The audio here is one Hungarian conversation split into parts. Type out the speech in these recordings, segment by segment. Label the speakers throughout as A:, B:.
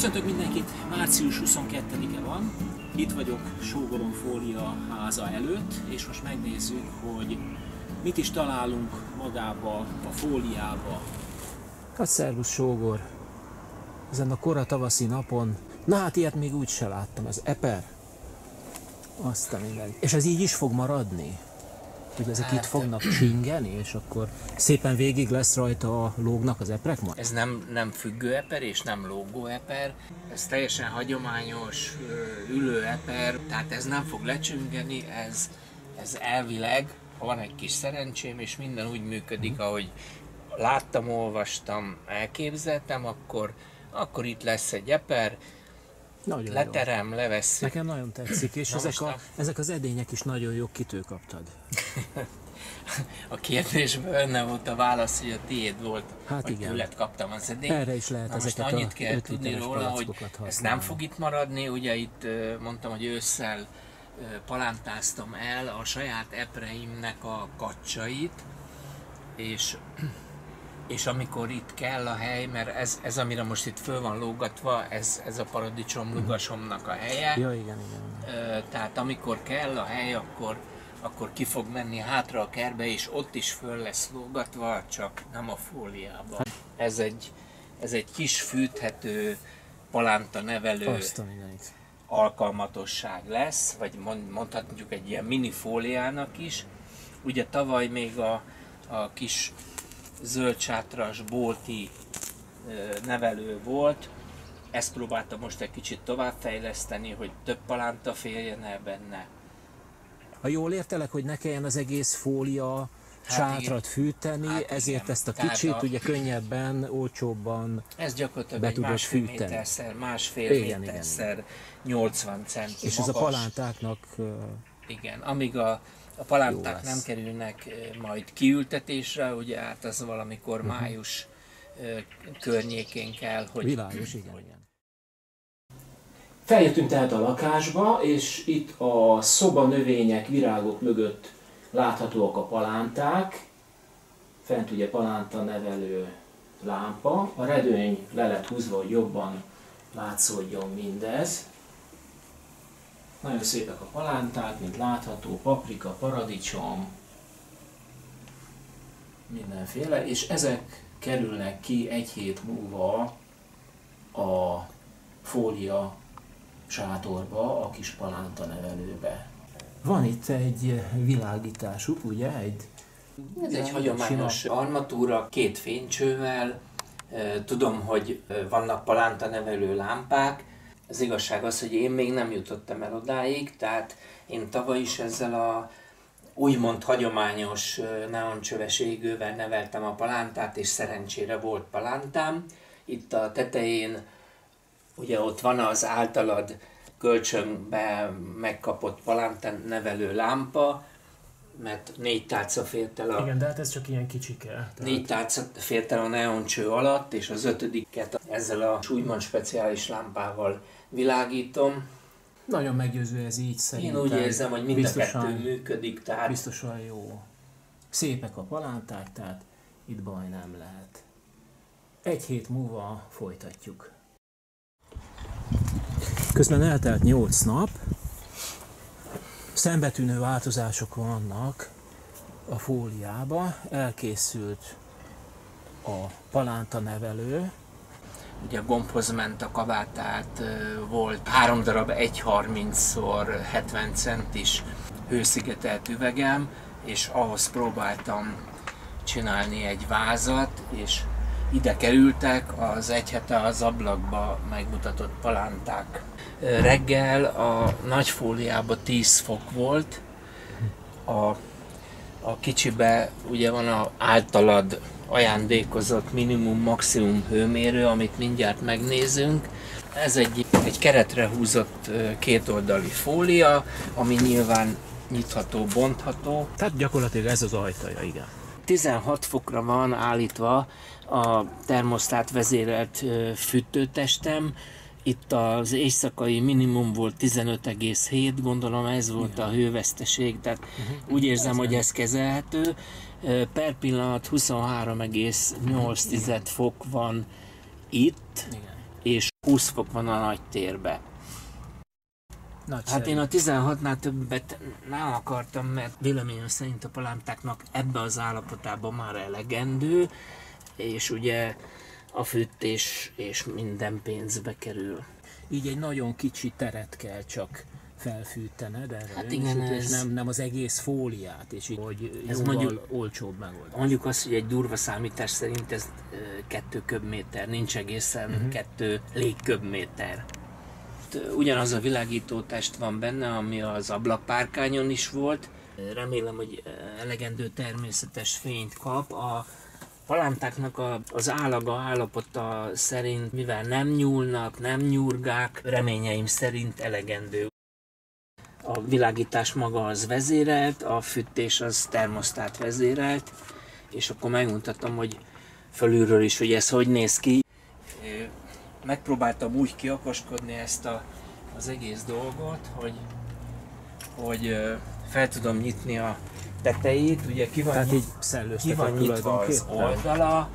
A: Köszöntök mindenkit, március 22-e van, itt vagyok Sógoron Fólia háza előtt, és most megnézzük, hogy mit is találunk magába a fóliába. Hát szervusz Sógor! Ezen a kora tavaszi napon, na hát ilyet még úgy se láttam, az eper. Azt a minden. És ez így is fog maradni? Hogy ezek itt fognak csingeni, és akkor szépen végig lesz rajta a lógnak az eprek majd?
B: Ez nem, nem függő eper és nem lógó eper, ez teljesen hagyományos ülő eper, tehát ez nem fog lecsüngeni, ez, ez elvileg, ha van egy kis szerencsém, és minden úgy működik, mm. ahogy láttam, olvastam, elképzeltem, akkor, akkor itt lesz egy eper, nagyon Leterem, jó. levesszük.
A: Nekem nagyon tetszik, és ezek, a, ezek az edények is nagyon jó kitől kaptad.
B: a kérdésben önne volt a válasz, hogy a tiéd volt,
A: hát
B: hogy
A: igen.
B: tőled kaptam az edényt.
A: Erre is lehet Na
B: most annyit kell tudni róla, hogy ez nem fog itt maradni, ugye itt mondtam, hogy ősszel palántáztam el a saját epreimnek a kacsait, és és amikor itt kell a hely, mert ez, ez amire most itt föl van lógatva, ez, ez a paradicsom mhm. lugasomnak a helye.
A: Ja, igen, igen.
B: Tehát amikor kell a hely, akkor, akkor ki fog menni hátra a kerbe, és ott is föl lesz lógatva, csak nem a fóliába. Hát- ez egy, ez egy kis fűthető, palánta nevelő alkalmatosság lesz, vagy mondhatjuk egy ilyen mini fóliának is. Ugye tavaly még a, a kis zöldcsátras, bolti nevelő volt. Ezt próbáltam most egy kicsit továbbfejleszteni, hogy több palánta férjen el benne.
A: Ha jól értelek, hogy ne kelljen az egész fólia hát sátrat igen. fűteni, hát ezért igen. ezt a kicsit a... ugye könnyebben, olcsóbban
B: Ez gyakorlatilag be tudod másfél fűteni. Méterszer, másfél igen, méterszer, igen. 80 centi
A: És
B: magas.
A: ez a palántáknak...
B: Igen, amíg a a palánták nem kerülnek majd kiültetésre, ugye hát az valamikor uh-huh. május környékén kell, hogy...
A: Világos, igen, igen. Feljöttünk tehát a lakásba, és itt a szoba növények, virágok mögött láthatóak a palánták. Fent ugye palánta nevelő lámpa. A redőny le lett húzva, hogy jobban látszódjon mindez. Nagyon szépek a palánták, mint látható, paprika, paradicsom, mindenféle, és ezek kerülnek ki egy hét múlva a fólia sátorba, a kis palánta nevelőbe. Van itt egy világításuk, ugye? Egy
B: ez egy hagyományos armatúra, két fénycsővel. Tudom, hogy vannak palánta nevelő lámpák, az igazság az, hogy én még nem jutottam el odáig, tehát én tavaly is ezzel a úgymond hagyományos neoncsöves égővel neveltem a palántát, és szerencsére volt palántám. Itt a tetején ugye ott van az általad kölcsönbe megkapott palántán nevelő lámpa, mert négy tálca fért el a...
A: Igen, de hát ez csak ilyen kicsike. Tehát...
B: Négy tálca fért el a neoncső alatt, és az ötödiket ezzel a úgymond speciális lámpával világítom.
A: Nagyon meggyőző ez így szerintem.
B: Én úgy érzem, hogy mind biztosan, a kettő működik, tehát...
A: Biztosan jó. Szépek a palánták, tehát itt baj nem lehet. Egy hét múlva folytatjuk. Közben eltelt 8 nap, szembetűnő változások vannak a fóliába, elkészült a palánta nevelő,
B: ugye gombhoz ment a kabátát, volt három darab 1,30 x 70 centis hőszigetelt üvegem, és ahhoz próbáltam csinálni egy vázat, és ide kerültek az egy hete az ablakba megmutatott palánták. Reggel a nagy fóliában 10 fok volt, a, a kicsibe ugye van a általad ajándékozott minimum-maximum hőmérő, amit mindjárt megnézünk. Ez egy, egy keretre húzott kétoldali fólia, ami nyilván nyitható, bontható.
A: Tehát gyakorlatilag ez az ajtaja, igen.
B: 16 fokra van állítva a termosztát vezérelt fűtőtestem, itt az éjszakai minimum volt 15,7, gondolom ez volt a hőveszteség, tehát uh-huh. úgy érzem, hogy ez kezelhető. Per pillanat 23,8 fok van itt, Igen. és 20 fok van a nagy térbe.
A: Nagyszerű.
B: Hát én a 16-nál többet nem akartam, mert véleményem szerint a palántáknak ebbe az állapotában már elegendő, és ugye a fűtés és minden pénzbe kerül.
A: Így egy nagyon kicsi teret kell csak felfűtened erre
B: Hát igen,
A: és
B: ez-
A: nem, nem az egész fóliát, és így, hogy
B: Ez mondjuk-
A: olcsóbb megoldás.
B: Mondjuk azt, hogy egy durva számítás szerint ez kettő köbméter, nincs egészen uh-huh. kettő légköbméter. Ugyanaz a világító test van benne, ami az ablakpárkányon is volt. Remélem, hogy elegendő természetes fényt kap. A palántáknak a, az állaga állapota szerint, mivel nem nyúlnak, nem nyurgák, reményeim szerint elegendő. A világítás maga az vezérelt, a fűtés az termosztát vezérelt, és akkor megmutattam, hogy fölülről is, hogy ez hogy néz ki. Megpróbáltam úgy kiakoskodni ezt a, az egész dolgot, hogy, hogy fel tudom nyitni a tetejét, ugye ki van,
A: Tehát így
B: ki van nyitva az oldala,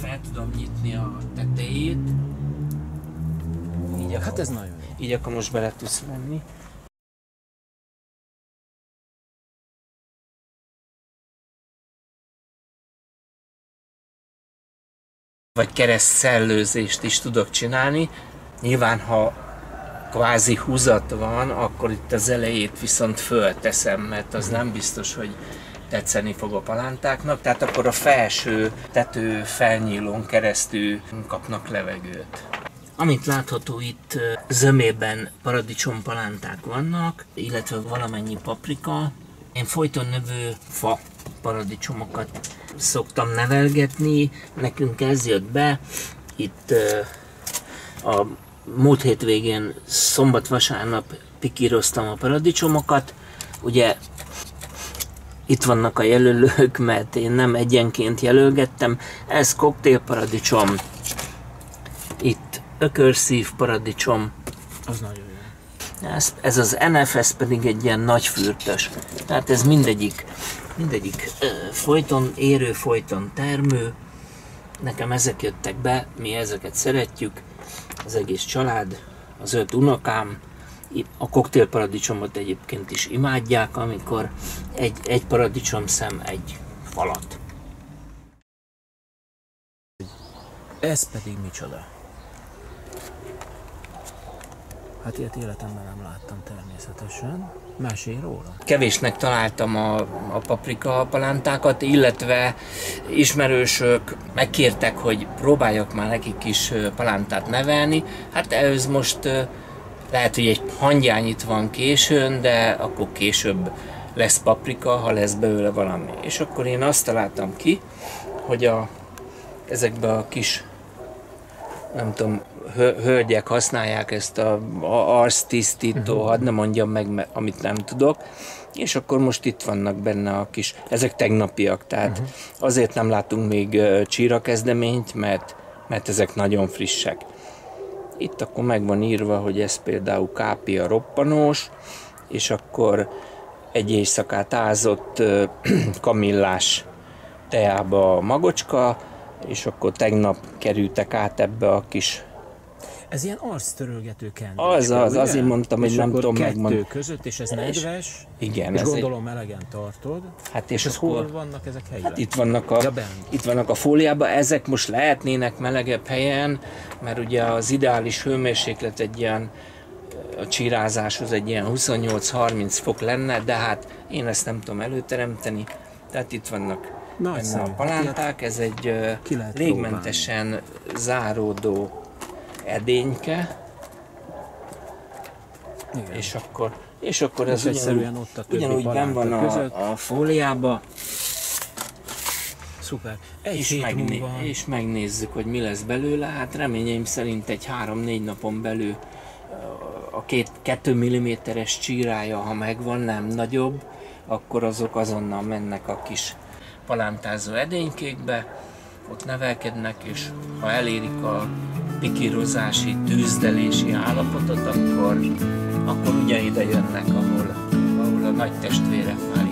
B: fel tudom nyitni a tetejét, így akkor,
A: Hát ez nagyon jó.
B: így akkor most bele tudsz menni. Vagy kereszt szellőzést is tudok csinálni. Nyilván, ha kvázi húzat van, akkor itt az elejét viszont fölteszem, mert az nem biztos, hogy tetszeni fog a palántáknak, tehát akkor a felső tető felnyílón keresztül kapnak levegőt. Amit látható itt zömében paradicsompalánták vannak, illetve valamennyi paprika. Én folyton növő fa paradicsomokat szoktam nevelgetni, nekünk ez jött be. Itt a múlt hétvégén szombat-vasárnap pikíroztam a paradicsomokat. Ugye itt vannak a jelölők, mert én nem egyenként jelölgettem. Ez koktélparadicsom, itt ökörszív paradicsom,
A: Az nagyon jó.
B: Ez, ez az NFS pedig egy ilyen nagy fürtös. Tehát ez mindegyik, mindegyik ö, folyton érő, folyton termő. Nekem ezek jöttek be, mi ezeket szeretjük, az egész család, az öt unokám, a koktélparadicsomot egyébként is imádják, amikor egy, egy paradicsomszem egy falat.
A: Ez pedig micsoda? Hát ilyet életemben nem láttam természetesen. Mesélj róla.
B: kevésnek találtam a, a paprika palántákat, illetve ismerősök megkértek, hogy próbáljak már nekik is palántát nevelni. Hát ez most lehet, hogy egy hangyányit van későn, de akkor később lesz paprika, ha lesz belőle valami. És akkor én azt találtam ki, hogy a, ezekbe a kis nem tudom, hölgyek használják ezt a, a arctisztító, uh-huh. hadd ne mondjam meg, me- amit nem tudok, és akkor most itt vannak benne a kis, ezek tegnapiak, tehát uh-huh. azért nem látunk még csíra kezdeményt, mert, mert ezek nagyon frissek. Itt akkor meg van írva, hogy ez például kápia roppanós, és akkor egy éjszakát ázott kamillás teába a magocska, és akkor tegnap kerültek át ebbe a kis...
A: Ez ilyen arctörölgető kendő.
B: Az, az, azért mondtam, hogy nem tudom
A: kettő
B: megmondani.
A: között, és ez nedves,
B: Igen,
A: és
B: ez egy,
A: gondolom melegen tartod.
B: hát
A: És
B: és
A: ez
B: akkor,
A: hol vannak ezek helyileg?
B: hát itt vannak a,
A: Ja,
B: itt vannak a fóliában, ezek most lehetnének melegebb helyen, mert ugye az ideális hőmérséklet egy ilyen a csírázáshoz egy ilyen 28-30 fok lenne, de hát én ezt nem tudom előteremteni. Tehát itt vannak benne
A: Nagyszerű.
B: a palánták, ez egy légmentesen záródó edényke,
A: Igen.
B: és akkor, és akkor ez
A: És egyszerűen
B: ugyanúgy,
A: ott a többi
B: ugyanúgy benn van
A: között.
B: a, a fóliába,
A: Szuper. Egy
B: és, megné-
A: múlva...
B: és megnézzük, hogy mi lesz belőle. Hát reményeim szerint egy 3-4 napon belül a két, 2 mm-es csírája, ha megvan, nem nagyobb, akkor azok azonnal mennek a kis palántázó edénykékbe, ott nevelkednek, és ha elérik a pikírozási, tűzdelési állapotot, akkor, akkor ugyanide jönnek, ahol, ahol a nagy testvérek már